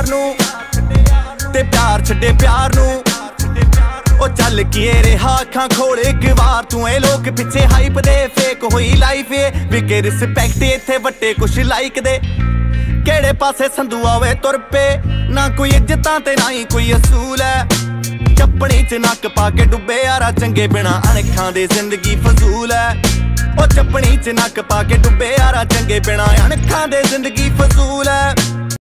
ਯਾਰ ਨੂੰ ਤੇ ਪਿਆਰ ਛੱਡੇ ਪਿਆਰ ਨੂੰ। ਉਹ ਚੱਲ ਕੀਏ ਰਿਹਾ ਅੱਖਾਂ ਖੋਲ, ਇੱਕ ਵਾਰ ਤੂੰ ਇਹ ਲੋਕ ਪਿੱਛੇ ਹਾਈਪ ਦੇ ਫੇਕ ਹੋਈ ਲਾਈਫ ਏ ਵਿਕੇ ਰਿਸਪੈਕਟ ਇੱਥੇ ਵੱਟੇ, ਕੁਛ ਲਾਈਕ ਦੇ। ਕਿਹੜੇ ਪਾਸੇ ਸੰਧੂ ਆਵੇ ਤੁਰ ਪੇ ਨਾ ਕੋਈ ਇੱਜ਼ਤਾਂ ਤੇ ਨਾ ਹੀ ਕੋਈ ਅਸੂਲ ਹੈ। ਚੱਪਣੀ ਚ ਨੱਕ ਪਾ ਕੇ ਡੁੱਬੇ ਯਾਰਾ ਚੰਗੇ ਬਿਨਾ ਅਣਖਾਂ ਦੇ ਜ਼ਿੰਦਗੀ ਫਜ਼ੂਲ ਹੈ। ਉਹ ਚੱਪਣੀ ਚ ਨੱਕ ਪਾ ਕੇ ਡੁੱਬੇ ਯਾਰਾ ਚੰਗੇ ਬਿਨਾ ਅਣਖਾਂ ਦੇ ਜ਼ਿੰਦਗੀ ਫਜ਼ੂਲ